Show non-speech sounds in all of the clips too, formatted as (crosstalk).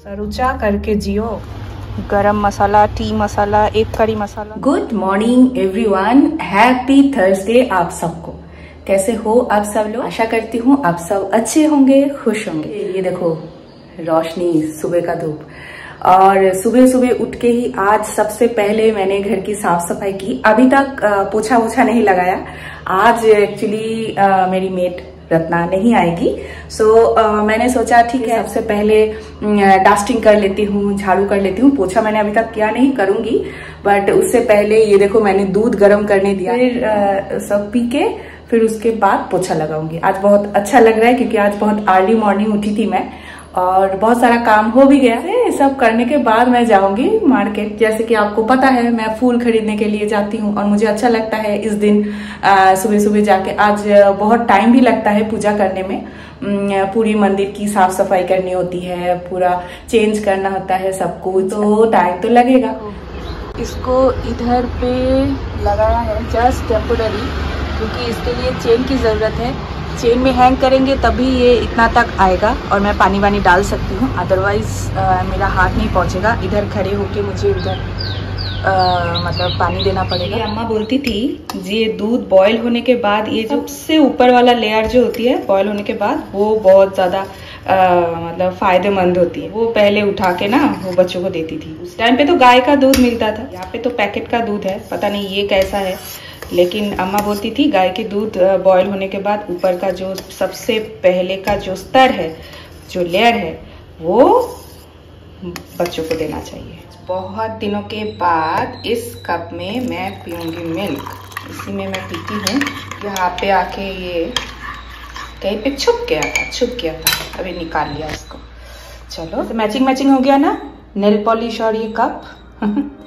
सरुचा करके जियो। गरम मसाला, टी मसाला, एक curry masala. Good morning everyone happy Thursday आप सबको। कैसे हो आप सब लोग? आशा करती हूँ आप सब अच्छे होंगे, खुश होंगे। ये देखो, रोशनी, सुबह का धूप। और सुबह सुबह उठ के ही आज सबसे पहले मैंने घर की साफ़ सफ़ाई की। अभी तक पोछा वोछा नहीं लगाया। आज एक्चुअली मेरी मेट रत्ना नहीं आएगी। सो so, uh, मैंने सोचा ठीक है सबसे पहले डस्टिंग कर लेती हूँ झाड़ू कर लेती हूँ। पोछा मैंने अभी तक किया नहीं करूँगी। बट उससे पहले ये देखो मैंने दूध गर्म करने दिया। फिर uh, सब पी के फिर उसके बाद पोछा लगाऊँगी। आज बहुत अच्छा लग रहा है क्योंकि आज बहुत अर्ली मॉर्निंग उठी थी मैं। और बहुत सारा काम हो भी गया। है सब करने के बाद मैं जाऊँगी मार्केट जैसे कि आपको पता है, मैं फूल खरीदने के लिए जाती हूँ और मुझे अच्छा लगता है इस दिन सुबह सुबह जाके। आज बहुत टाइम भी लगता है पूजा करने में। पूरी मंदिर की साफ़ सफ़ाई करनी होती है, पूरा चेंज करना होता है सब कुछ। तो टाइम तो लगेगा। इसको इधर पे लगाया है जस्ट टेम्पोररी क्योंकि इसके लिए चेन की ज़रूरत है। चेन में हैंग करेंगे, तभी ये इतना तक आएगा और मैं पानी वानी डाल सकती हूँ। अदरवाइज़ मेरा हाथ नहीं पहुँचेगा। इधर खड़े होके मुझे उधर मतलब पानी देना पड़ेगा। अम्मा बोलती थी ये दूध बॉयल होने के बाद, ये सबसे ऊपर वाला लेयर जो होती है बॉयल होने के बाद, वो बहुत ज़्यादा मतलब फ़ायदेमंद होती है। वो पहले उठा के ना, वो बच्चों को देती थी। उस टाइम पे तो गाय का दूध मिलता था। यहाँ पे तो पैकेट का दूध है। पता नहीं ये कैसा है। लेकिन अम्मा बोलती थी, गाय के दूध बॉयल होने के बाद ऊपर का जो सबसे पहले का जो स्तर है, जो लेयर है, वो बच्चों को देना चाहिए। बहुत दिनों के बाद इस कप में मैं पीऊँगी मिल्क इसी में मैं पीती हूँ। यहाँ पे आके ये कहीं पे छुप गया था, छुप गया था। अभी निकाल लिया इसको। चलो तो मैचिंग मैचिंग हो गया ना? नेल पॉलिश और ये कप (laughs)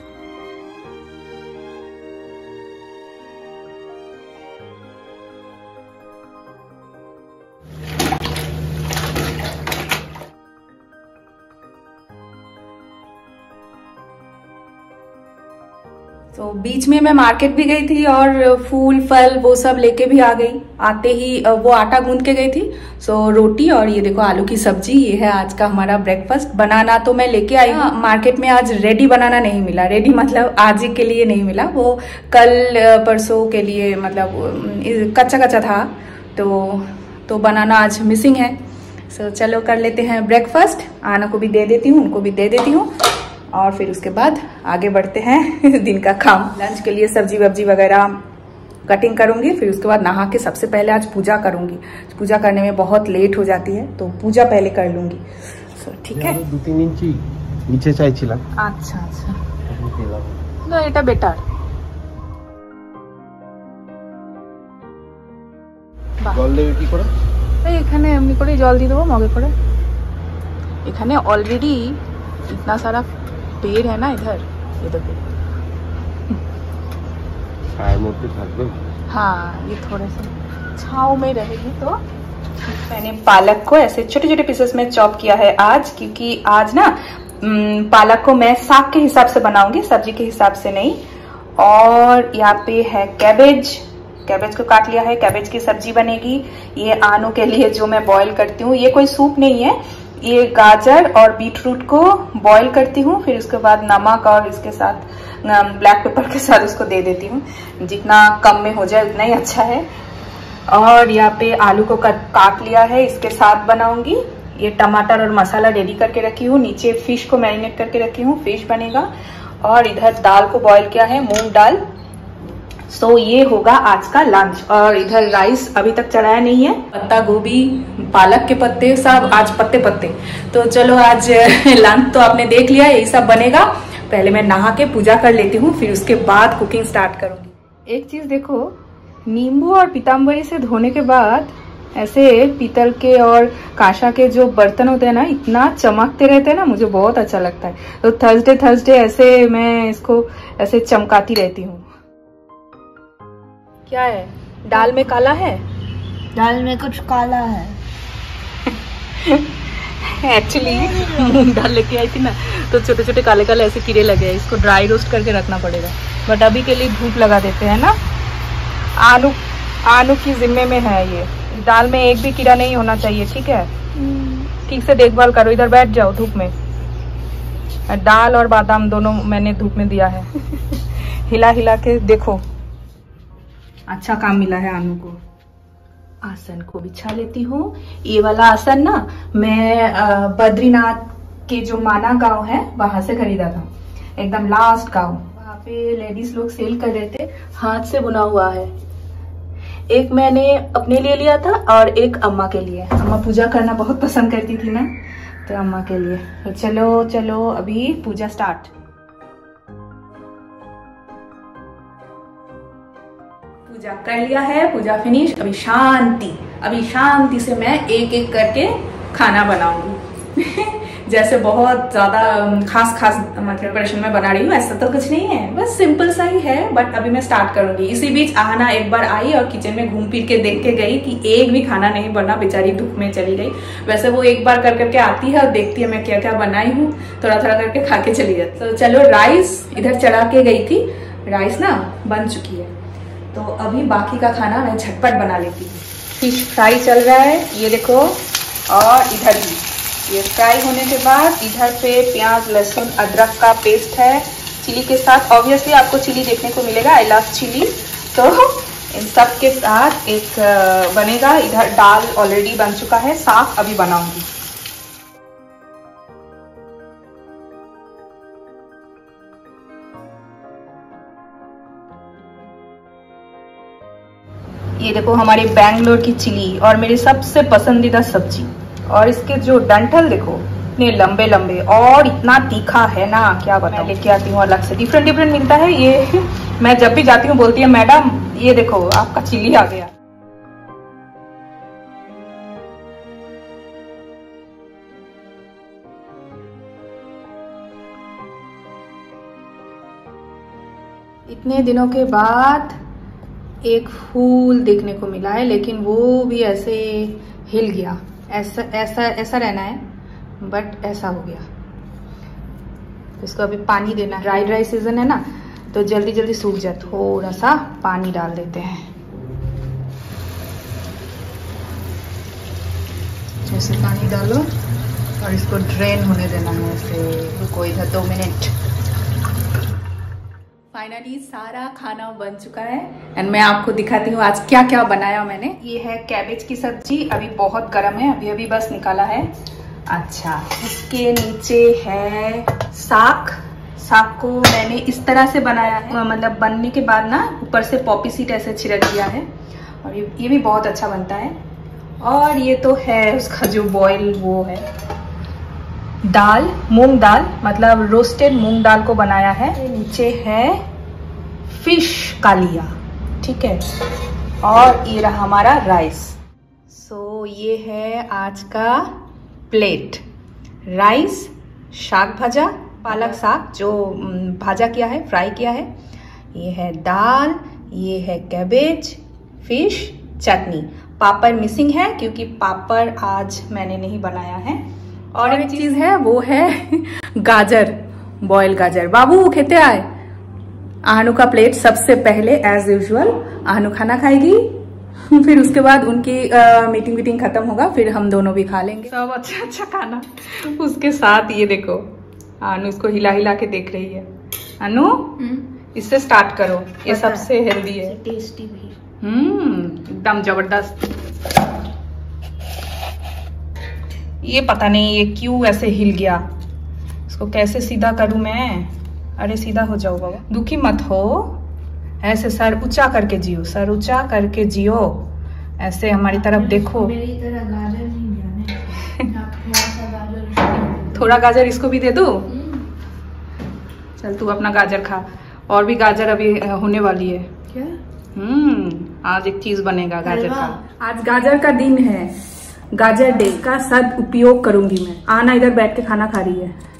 तो बीच में मैं मार्केट भी गई थी और फूल फल वो सब लेके भी आ गई। आते ही वो आटा गूंद के गई थी। सो रोटी और ये देखो आलू की सब्ज़ी ये है आज का हमारा ब्रेकफास्ट बनाना तो मैं लेके आई हूँ। मार्केट में आज रेडी बनाना नहीं मिला। रेडी (laughs) मतलब आज ही के लिए नहीं मिला। वो कल परसों के लिए मतलब कच्चा कच्चा था। तो तो बनाना आज मिसिंग है। सो चलो कर लेते हैं ब्रेकफास्ट आना को भी दे देती हूँ उनको भी दे देती हूँ। और फिर उसके बाद आगे बढ़ते हैं (laughs) दिन का काम लंच के लिए सब्जी वब्जी वगैरह कटिंग करूंगी फिर उसके बाद नहा के सबसे पहले आज पूजा करूंगी पूजा करने में बहुत लेट हो जाती है तो पूजा पहले कर लूंगी ठीक है দু তিন ইঞ্চি নিচে চাইছিলাম আচ্ছা আচ্ছা না এটা বেটার জল দেবে কি করে এই এখানে এমনি করেই জল দিয়ে দেবো মগে করে এখানে অলরেডি इतना सारा पेड़ है ना इधर? ये देखो। हाँ ये थोड़े से छाव में रहेगी तो मैंने पालक को ऐसे छोटे छोटे पीसेस में चॉप किया है आज क्योंकि आज ना पालक को मैं साग के हिसाब से बनाऊँगी सब्ज़ी के हिसाब से नहीं। और यहाँ पे है कैबेज कैबेज को काट लिया है कैबेज की सब्ज़ी बनेगी। ये आलू के लिए जो मैं बॉईल करती हूँ ये कोई सूप नहीं है। ये गाजर और बीट रूट को बॉईल करती हूँ, फिर उसके बाद नमक और इसके साथ ब्लैक पेपर के साथ उसको दे देती हूँ। जितना कम में हो जाए, उतना ही अच्छा है। और यहाँ पे आलू को काट लिया है, इसके साथ बनाऊँगी। ये टमाटर और मसाला रेडी करके रखी हूँ। नीचे फ़िश को मैरिनेट करके रखी हूँ फ़िश बनेगा। और इधर दाल को बॉईल किया है, मूंग दाल। सो ये होगा आज का लंच और इधर राइस अभी तक चढ़ाया नहीं है। पत्ता गोभी पालक के पत्ते, सब आज पत्ते पत्ते तो चलो आज (laughs) लंच तो आपने देख लिया, यही सब बनेगा। पहले मैं नहा के पूजा कर लेती हूँ, फिर उसके बाद कुकिंग स्टार्ट करूँगी। एक चीज़ देखो, नींबू और पीताम्बरी से धोने के बाद, ऐसे पीतल के और कांसा के जो बर्तन होते हैं ना, इतना चमकते रहते हैं ना, मुझे बहुत अच्छा लगता है। तो थर्सडे थर्सडे ऐसे मैं इसको ऐसे चमकाती रहती हूँ। क्या है? दाल में काला है? दाल में कुछ काला है। एक्चुअली मूंग दाल लेके आई थी ना तो छोटे छोटे काले काले ऐसे कीड़े लगे हैं इसको ड्राई रोस्ट करके रखना पड़ेगा। बट अभी के लिए धूप लगा देते हैं ना। आलू आलू की जिम्मे में है ये। दाल में एक भी कीड़ा नहीं होना चाहिए ठीक है? ठीक से देखभाल करो इधर बैठ जाओ धूप में। दाल और बादाम दोनों मैंने धूप में दिया है। (laughs) हिला हिला के देखो। अच्छा काम मिला है आनू को। आसन को बिछा लेती हूँ। ये वाला आसन ना, मैं बद्रीनाथ के जो माना गाँव है, वहाँ से खरीदा था। एकदम लास्ट गाँव। वहाँ पे लेडीज़ लोग सेल कर रहे थे। हाथ से बुना हुआ है। एक मैंने अपने लिए लिया था और एक अम्मा के लिए। अम्मा पूजा करना बहुत पसंद करती थी ना तो अम्मा के लिए। तो चलो चलो, अभी पूजा स्टार्ट पूजा कर लिया है, पूजा फिनिश अभी शांति अभी शांति से मैं एक एक करके खाना बनाऊँगी। (laughs) जैसे बहुत ज़्यादा खास खास मतलब प्रिपरेशन में बना रही हूँ, ऐसा तो कुछ नहीं है। बस सिंपल सा ही है बट अभी मैं स्टार्ट करूँगी। इसी बीच आहना एक बार आई और किचन में घूम फिर के देख के गई कि एक भी खाना नहीं बना, बेचारी धूप में चली गई। वैसे वो एक बार कर करके आती है और देखती है मैं क्या क्या बनाई हूँ थोड़ा थोड़ा करके खा के चली जाती तो चलो राइस इधर चढ़ा के गई थी। राइस ना बन चुकी है। तो अभी बाकी का खाना मैं झटपट बना लेती हूँ। फ़िश फ्राई चल रहा है, ये देखो। और इधर भी। ये फ्राई होने के बाद इधर पे प्याज, लहसुन, अदरक का पेस्ट है, चिली के साथ। ऑब्वियसली आपको चिली देखने को मिलेगा आई लव चिली। तो इन सब के साथ एक बनेगा। इधर दाल ऑलरेडी बन चुका है, साग अभी बनाऊँगी। ये देखो हमारे बैंगलोर की चिली और मेरी सबसे पसंदीदा सब्ज़ी। और इसके जो डंठल देखो इतने लंबे लंबे और इतना तीखा है ना क्या बताऊँ? लेके आती हूँ अलग से। डिफरेंट डिफरेंट मिलता है ये। (laughs) मैं जब भी जाती हूँ बोलती है मैडम ये देखो आपका चिली आ गया। इतने दिनों के बाद एक फूल देखने को मिला है, लेकिन वो भी ऐसे हिल गया। ऐसा ऐसा ऐसा रहना है बट ऐसा हो गया। इसको अभी पानी देना ड्राई ड्राई सीज़न है ना तो जल्दी जल्दी सूख जाए। थोड़ा सा पानी डाल देते हैं। ऐसे पानी डालो, और इसको ड्रेन होने देना है, ऐसे इधर दो मिनट। फाइनली सारा खाना बन चुका है। एंड मैं आपको दिखाती हूँ आज क्या क्या बनाया मैंने। ये है कैबेज की सब्ज़ी। अभी बहुत गर्म है। अभी अभी बस निकाला है। अच्छा इसके नीचे है साग। साग को मैंने इस तरह से बनाया है। मतलब बनने के बाद ना ऊपर से पॉपी सीट ऐसे छिड़क दिया है। और ये ये भी बहुत अच्छा बनता है। और ये तो है उसका जो बॉयल वो है। दाल, मूंग दाल मतलब रोस्टेड मूंग दाल को बनाया है। नीचे है फ़िश कालिया ठीक है? और ये रहा हमारा राइस। सो so, ये है आज का प्लेट। राइस शाक भाजा पालक साग जो भाजा किया है फ्राई किया है। ये है दाल ये है कैबेज फ़िश चटनी। पापड़ मिसिंग है क्योंकि पापड़ आज मैंने नहीं बनाया है। और एक चीज़ है वो है (laughs) गाजर बॉयल गाजर। बाबू खेते आए। आहनु का प्लेट सबसे पहले एज यूजुअल आहनु खाना खाएगी। (laughs) फिर उसके बाद उनकी आ, मीटिंग वीटिंग खत्म होगा फिर हम दोनों भी खा लेंगे। सब अच्छा अच्छा खाना। उसके साथ ये देखो अनु इसको हिला हिला के देख रही है। अनु इससे स्टार्ट करो। ये सबसे हेल्दी है। टेस्टी भी हम्म एकदम ज़बरदस्त। ये पता नहीं ये क्यों ऐसे हिल गया? इसको कैसे सीधा करूँ मैं? अरे सीधा हो जाओ बाबा। दुखी मत हो। ऐसे सर ऊँचा करके जियो सर ऊँचा करके जियो। ऐसे हमारी तरफ़ देखो। मेरी तरह गाजर नहीं थोड़ा गाजर इसको भी दे दो? चल तू अपना गाजर खा। और भी गाजर अभी होने वाली है। क्या? हम्म आज एक चीज़ बनेगा गाजर का। आज गाजर का दिन है। गाजर डे का सद उपयोग करूँगी मैं। आना इधर बैठ के खाना खा रही है।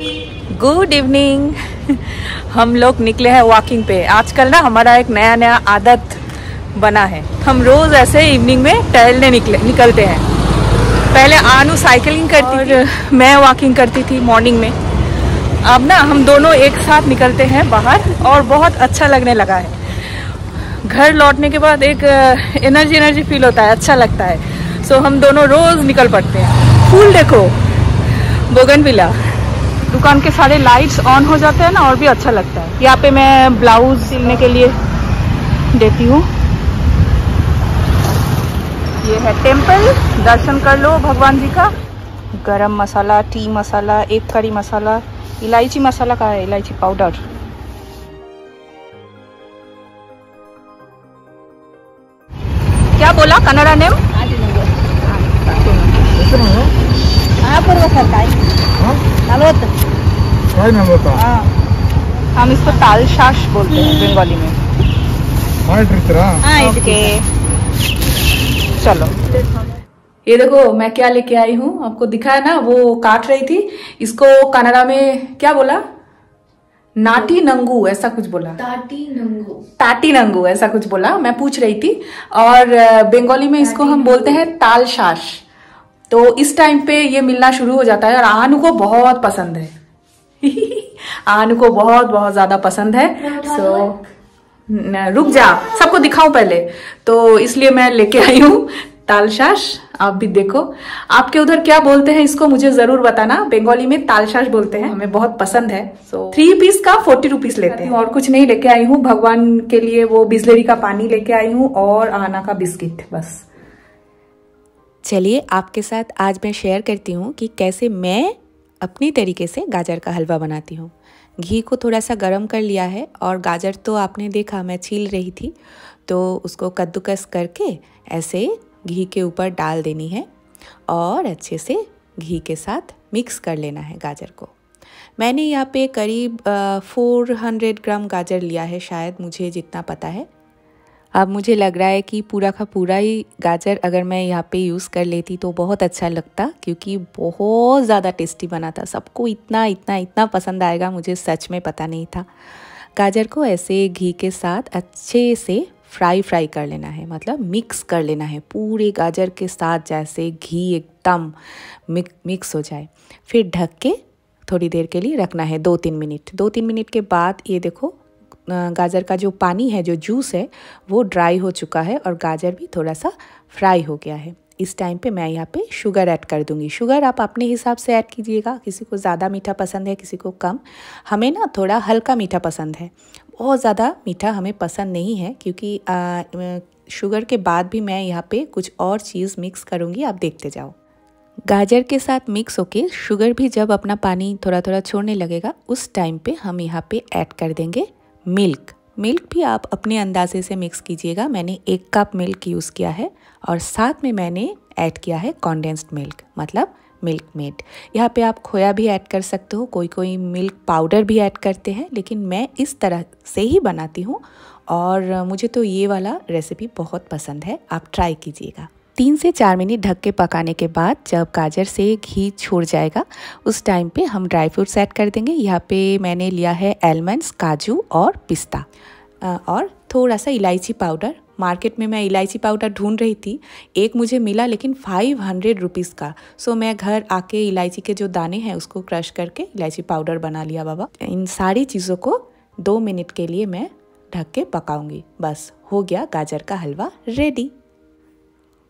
गुड इवनिंग हम लोग निकले हैं वॉकिंग पे। आजकल ना हमारा एक नया नया आदत बना है। हम रोज ऐसे इवनिंग में टहलने निकले निकलते हैं। पहले आनू साइकिलिंग करती थी। मैं वॉकिंग करती थी मॉर्निंग में। अब ना हम दोनों एक साथ निकलते हैं बाहर और बहुत अच्छा लगने लगा है। घर लौटने के बाद एक एनर्जी एनर्जी फील होता है अच्छा लगता है। सो हम दोनों रोज निकल पड़ते हैं। फूल देखो। बोगनविला। दुकान के सारे लाइट्स ऑन हो जाते हैं ना, और भी अच्छा लगता है। यहाँ पे मैं ब्लाउज सिलने के लिए देती हूँ। ये है टेंपल दर्शन कर लो भगवान जी का। गरम मसाला, टी मसाला, एक करी मसाला, इलायची मसाला का है, इलायची पाउडर क्या बोला? कन्नड़ा नेम? हम इसको ताल शाश बोलते हैं बंगाली में चलो ये देखो मैं क्या लेके आई हूँ? आपको दिखाया ना वो काट रही थी। इसको कनाडा में क्या बोला? नाटी नंगू ऐसा कुछ बोला। ताटी नंगू। ताटी नंगू ऐसा कुछ बोला। मैं पूछ रही थी। और बंगाली में इसको हम बोलते हैं ताल शाश तो इस टाइम पे ये मिलना शुरू हो जाता है और आनू को बहुत पसंद है। (laughs) आनू को बहुत बहुत ज़्यादा पसंद है। सो न, रुक जा सबको दिखाऊँ पहले। तो इसलिए मैं लेके आई हूँ तालशाश आप भी देखो। आपके उधर क्या बोलते हैं इसको मुझे ज़रूर बताना। बंगाली में तालशाश बोलते हैं हमें बहुत पसंद है। सो थ्री पीस का फोर्टी रुपीस लेते हैं और कुछ नहीं लेके आई हूँ। भगवान के लिए वो बिजलेरी का पानी लेके आई हूँ और आना का बिस्किट बस। चलिए आपके साथ आज मैं शेयर करती हूँ कि कैसे मैं अपनी तरीके से गाजर का हलवा बनाती हूँ। घी को थोड़ा सा गर्म कर लिया है और गाजर तो आपने देखा मैं छील रही थी तो उसको कद्दूकस करके ऐसे घी के ऊपर डाल देनी है और अच्छे से घी के साथ मिक्स कर लेना है गाजर को। मैंने यहाँ पे करीब फोर हंड्रेड ग्राम गाजर लिया है, शायद मुझे जितना पता है। अब मुझे लग रहा है कि पूरा का पूरा ही गाजर अगर मैं यहाँ पे यूज़ कर लेती तो बहुत अच्छा लगता क्योंकि बहुत ज़्यादा टेस्टी बना था। सबको इतना इतना इतना पसंद आएगा मुझे सच में पता नहीं था। गाजर को ऐसे घी के साथ अच्छे से फ्राई फ्राई कर लेना है मतलब मिक्स कर लेना है। पूरे गाजर के साथ जैसे घी एकदम मिक, मिक्स हो जाए। फिर ढक के थोड़ी देर के लिए रखना है दो तीन मिनट दो तीन मिनट के बाद ये देखो गाजर का जो पानी है जो जूस है वो ड्राई हो चुका है और गाजर भी थोड़ा सा फ्राई हो गया है। इस टाइम पे मैं यहाँ पे शुगर ऐड कर दूँगी। शुगर आप अपने हिसाब से ऐड कीजिएगा। किसी को ज़्यादा मीठा पसंद है किसी को कम। हमें ना थोड़ा हल्का मीठा पसंद है। बहुत ज़्यादा मीठा हमें पसंद नहीं है क्योंकि आ, शुगर के बाद भी मैं यहाँ पे कुछ और चीज़ मिक्स करूँगी। आप देखते जाओ। गाजर के साथ मिक्स होके शुगर भी जब अपना पानी थोड़ा थोड़ा छोड़ने लगेगा उस टाइम पे हम यहाँ पे ऐड कर देंगे मिल्क। मिल्क भी आप अपने अंदाजे से मिक्स कीजिएगा। मैंने एक कप मिल्क यूज़ किया है और साथ में मैंने ऐड किया है कॉन्डेंस्ड मिल्क मतलब मिल्क मेड यहाँ पे आप खोया भी ऐड कर सकते हो कोई कोई मिल्क पाउडर भी ऐड करते हैं, लेकिन मैं इस तरह से ही बनाती हूँ और मुझे तो ये वाला रेसिपी बहुत पसंद है, आप ट्राई कीजिएगा। तीन से चार मिनट ढक के पकाने के बाद जब गाजर से घी छोड़ जाएगा, उस टाइम पे हम ड्राई फ्रूट्स ऐड कर देंगे। यहाँ पे मैंने लिया है एलमंड्स काजू और पिस्ता। और थोड़ा सा इलायची पाउडर मार्केट में मैं इलायची पाउडर ढूंढ रही थी। एक मुझे मिला लेकिन फाइव हंड्रेड रुपीज़ का। सो मैं घर आके इलायची के जो दाने हैं उसको क्रश करके इलायची पाउडर बना लिया बाबा। इन सारी चीज़ों को दो मिनट के लिए मैं ढक के पकाऊँगी। बस हो गया गाजर का हलवा रेडी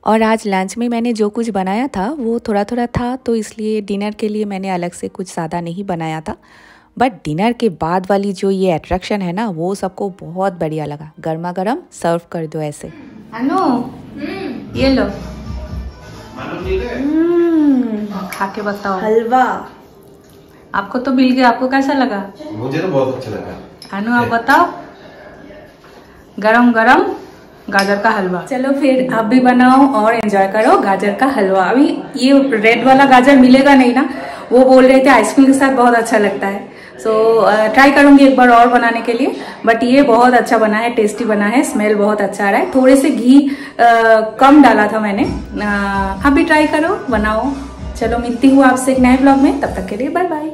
और आज लंच में मैंने जो कुछ बनाया था वो थोड़ा थोड़ा था तो इसलिए डिनर के लिए मैंने अलग से कुछ ज़्यादा नहीं बनाया था। बट डिनर के बाद वाली जो ये अट्रैक्शन है ना वो सबको बहुत बढ़िया लगा। गर्मा गर्म सर्व कर दो ऐसे। अनु ये लो। खा के बताओ। हलवा। आपको तो मिल गया आपको कैसा लगा? मुझे तो बहुत अच्छा लगा। अनु आप बताओ। गरम गरम गाजर का हलवा। चलो फिर आप भी बनाओ और एंजॉय करो गाजर का हलवा। अभी ये रेड वाला गाजर मिलेगा नहीं ना वो बोल रहे थे आइसक्रीम के साथ बहुत अच्छा लगता है। सो so, ट्राई करूँगी एक बार और बनाने के लिए बट ये बहुत अच्छा बना है टेस्टी बना है स्मेल बहुत अच्छा आ रहा है। थोड़े से घी कम डाला था मैंने। आप भी ट्राई करो बनाओ। चलो मिलती हूँ आपसे एक नए ब्लॉग में तब तक के लिए बाय बाय